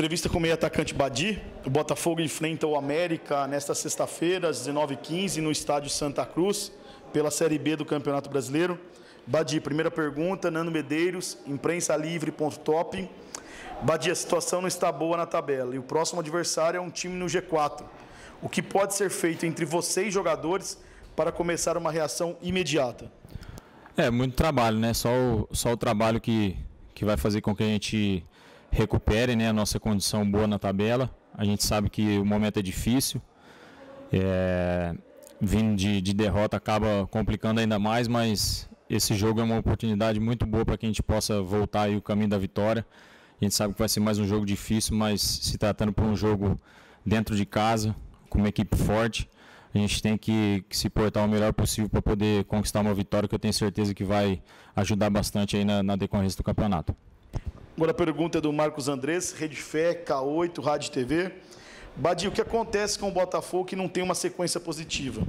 Entrevista com o meio atacante Badi. O Botafogo enfrenta o América nesta sexta-feira, às 19h15, no estádio Santa Cruz, pela Série B do Campeonato Brasileiro. Badi, primeira pergunta, Nando Medeiros, imprensa livre.top. Badi, a situação não está boa na tabela e o próximo adversário é um time no G4. O que pode ser feito entre vocês, jogadores, para começar uma reação imediata? É, muito trabalho, né? Só o, só o trabalho que, que vai fazer com que a gente recupere né, a nossa condição boa na tabela. A gente sabe que o momento é difícil. É, vindo de, de derrota acaba complicando ainda mais, mas esse jogo é uma oportunidade muito boa para que a gente possa voltar aí o caminho da vitória. A gente sabe que vai ser mais um jogo difícil, mas se tratando por um jogo dentro de casa, com uma equipe forte, a gente tem que, que se portar o melhor possível para poder conquistar uma vitória que eu tenho certeza que vai ajudar bastante aí na, na decorrência do campeonato. Agora a pergunta é do Marcos Andrés, Rede Fé, K8, Rádio TV. Badi, o que acontece com o Botafogo que não tem uma sequência positiva?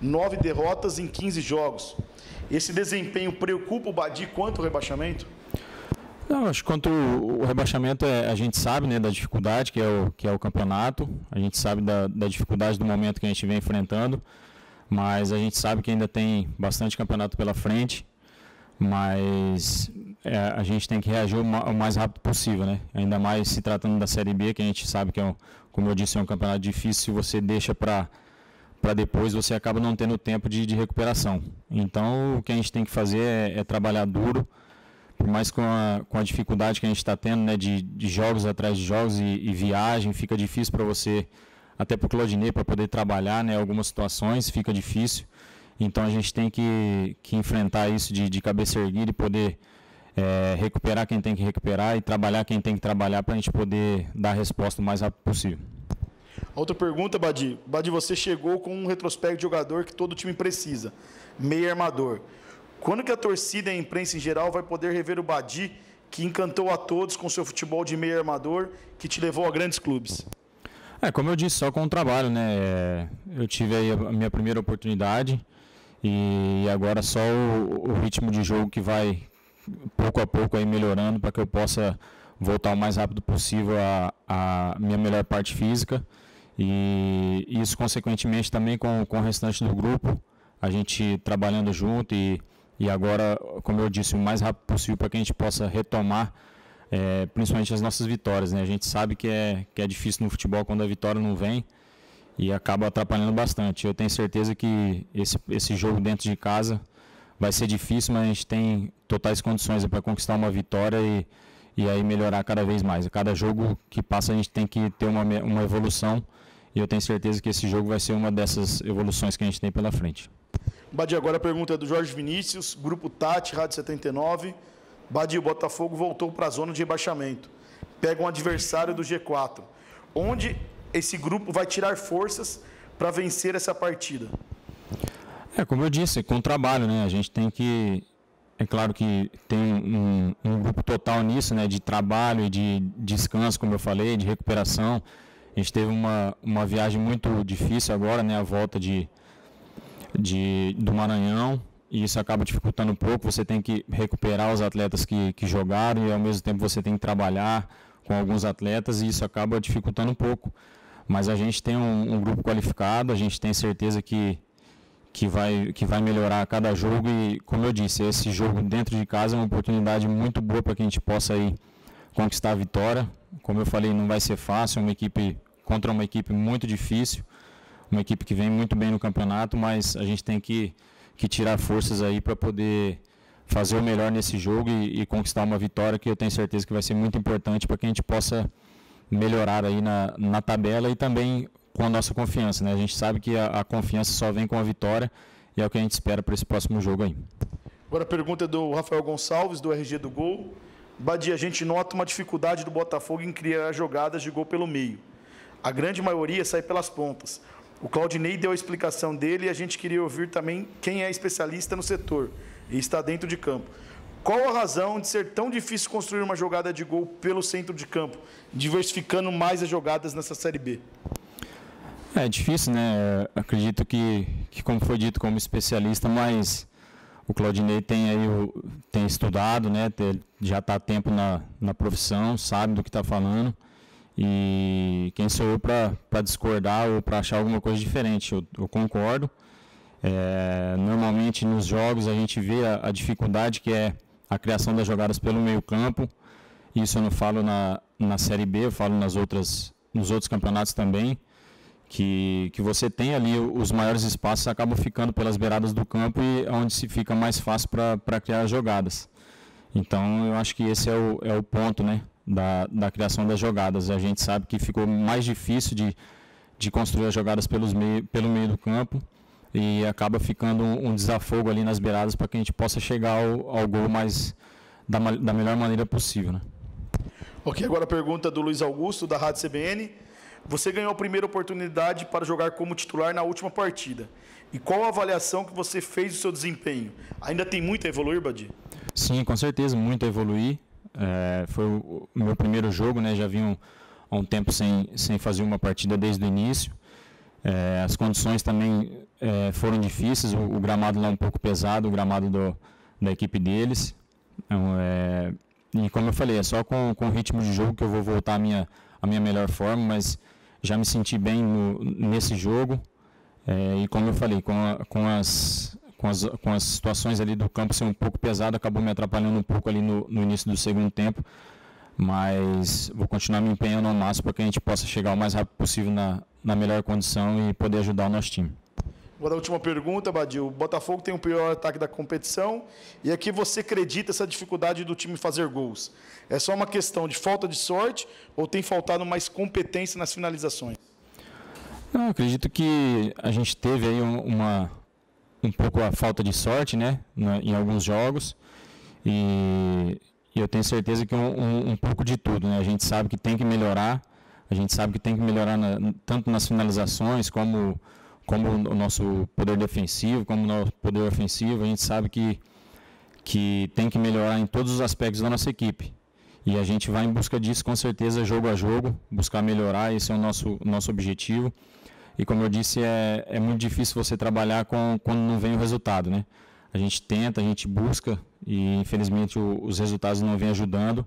Nove derrotas em 15 jogos. Esse desempenho preocupa o Badi quanto ao rebaixamento? Não, acho que quanto o rebaixamento é, a gente sabe né, da dificuldade que é o, que é o campeonato, a gente sabe da, da dificuldade do momento que a gente vem enfrentando, mas a gente sabe que ainda tem bastante campeonato pela frente, mas é, a gente tem que reagir o, mais rápido possível, né? Ainda mais se tratando da Série B, que a gente sabe que, é um, como eu disse, é um campeonato difícil, se você deixa para para depois você acaba não tendo tempo de, de, recuperação. Então o que a gente tem que fazer é, é trabalhar duro, por mais com a, com a dificuldade que a gente está tendo, né, de, de, jogos atrás de jogos e, e viagem, fica difícil para você, até para o Claudinei, para poder trabalhar, né, algumas situações fica difícil. Então a gente tem que, que enfrentar isso de, de cabeça erguida e poder é, recuperar quem tem que recuperar e trabalhar quem tem que trabalhar para a gente poder dar a resposta o mais rápido possível. Outra pergunta, Badi. Badi, você chegou com um retrospecto de jogador que todo time precisa, meio armador. Quando que a torcida e a imprensa em geral vai poder rever o Badi, que encantou a todos com seu futebol de meio armador, que te levou a grandes clubes? É, como eu disse, só com o trabalho, né? É, eu tive aí a minha primeira oportunidade e agora só o, o ritmo de jogo que vai pouco a pouco aí melhorando para que eu possa voltar o mais rápido possível à, minha melhor parte física. E isso consequentemente também com, com o restante do grupo a gente trabalhando junto e, e agora como eu disse o mais rápido possível para que a gente possa retomar é, principalmente as nossas vitórias né? A gente sabe que é que é difícil no futebol quando a vitória não vem e acaba atrapalhando bastante. Eu tenho certeza que esse esse jogo dentro de casa vai ser difícil, mas a gente tem totais condições para conquistar uma vitória e, e aí melhorar cada vez mais. A cada jogo que passa a gente tem que ter uma, uma evolução e eu tenho certeza que esse jogo vai ser uma dessas evoluções que a gente tem pela frente. Badi, agora a pergunta é do Jorge Vinícius, Grupo Tati, Rádio 79. Badi, o Botafogo voltou para a zona de rebaixamento. Pega um adversário do G4. Onde esse grupo vai tirar forças para vencer essa partida? É, como eu disse, com o trabalho, né? A gente tem que. É claro que tem um, um grupo total nisso, né? De trabalho e de descanso, como eu falei, de recuperação. A gente teve uma, uma viagem muito difícil agora, né? A volta de, de, do Maranhão. E isso acaba dificultando um pouco. Você tem que recuperar os atletas que, que jogaram e ao mesmo tempo você tem que trabalhar com alguns atletas e isso acaba dificultando um pouco. Mas a gente tem um, um grupo qualificado, a gente tem certeza que que vai, que vai melhorar a cada jogo e, como eu disse, esse jogo dentro de casa é uma oportunidade muito boa para que a gente possa aí conquistar a vitória. Como eu falei, não vai ser fácil, é uma equipe contra uma equipe muito difícil, uma equipe que vem muito bem no campeonato, mas a gente tem que, que tirar forças aí para poder fazer o melhor nesse jogo e, e, conquistar uma vitória que eu tenho certeza que vai ser muito importante para que a gente possa melhorar aí na, na tabela e também com a nossa confiança. Né? A gente sabe que a, a confiança só vem com a vitória e é o que a gente espera para esse próximo jogo aí. Agora a pergunta é do Rafael Gonçalves, do RG do Gol. Badia, a gente nota uma dificuldade do Botafogo em criar jogadas de gol pelo meio. A grande maioria sai pelas pontas. O Claudinei deu a explicação dele e a gente queria ouvir também quem é especialista no setor e está dentro de campo. Qual a razão de ser tão difícil construir uma jogada de gol pelo centro de campo, diversificando mais as jogadas nessa Série B? É difícil, né? Acredito que, que como foi dito como especialista, mas o Claudinei tem aí tem estudado, né? já está tempo na, na profissão, sabe do que está falando E quem sou eu para discordar ou para achar alguma coisa diferente? Eu, eu concordo. É, normalmente nos jogos a gente vê a, a, dificuldade que é a criação das jogadas pelo meio campo. Isso eu não falo na, na Série B, eu falo nas outras, nos outros campeonatos também. Que, que você tem ali os maiores espaços acabam ficando pelas beiradas do campo e é onde se fica mais fácil para criar jogadas. Então eu acho que esse é o, é o ponto né, da, da criação das jogadas. A gente sabe que ficou mais difícil de, de construir as jogadas pelos meio, pelo meio do campo e acaba ficando um, um desafogo ali nas beiradas para que a gente possa chegar ao, ao gol mais da, da melhor maneira possível. Né? Ok, agora a pergunta do Luiz Augusto, da Rádio CBN. Você ganhou a primeira oportunidade para jogar como titular na última partida. E qual a avaliação que você fez do seu desempenho? Ainda tem muito a evoluir, Badi? Sim, com certeza, muito a evoluir. É, foi o, meu primeiro jogo, né? Já vinha há um tempo sem, sem fazer uma partida desde o início. É, as condições também é, foram difíceis, o, o, gramado lá é um pouco pesado, o gramado do, da equipe deles. Então, é, e como eu falei, é só com, com o ritmo de jogo que eu vou voltar à minha, à minha melhor forma, mas já me senti bem no, nesse jogo. É, e como eu falei, com, a, com as com as, com as situações ali do campo ser um pouco pesado, acabou me atrapalhando um pouco ali no, no início do segundo tempo. Mas vou continuar me empenhando ao máximo para que a gente possa chegar o mais rápido possível na, na melhor condição e poder ajudar o nosso time. Agora a última pergunta, Badil. O Botafogo tem o pior ataque da competição e aqui você acredita essa dificuldade do time fazer gols? É só uma questão de falta de sorte ou tem faltado mais competência nas finalizações? Não, acredito que a gente teve aí uma, um pouco a falta de sorte, né, em alguns jogos. E, e eu tenho certeza que um, um, um, pouco de tudo, né? A gente sabe que tem que melhorar, a gente sabe que tem que melhorar na, tanto nas finalizações como como o nosso poder defensivo, como o nosso poder ofensivo, a gente sabe que que tem que melhorar em todos os aspectos da nossa equipe. E a gente vai em busca disso com certeza jogo a jogo, buscar melhorar, esse é o nosso nosso objetivo. E como eu disse, é, é muito difícil você trabalhar com, quando não vem o resultado, né? A gente tenta, a gente busca e infelizmente o, os resultados não vêm ajudando,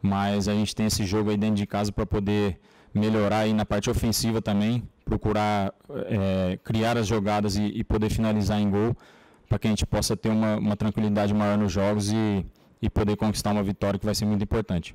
mas a gente tem esse jogo aí dentro de casa para poder melhorar aí na parte ofensiva também, procurar é, criar as jogadas e, e, poder finalizar em gol, para que a gente possa ter uma, uma tranquilidade maior nos jogos e, e poder conquistar uma vitória que vai ser muito importante.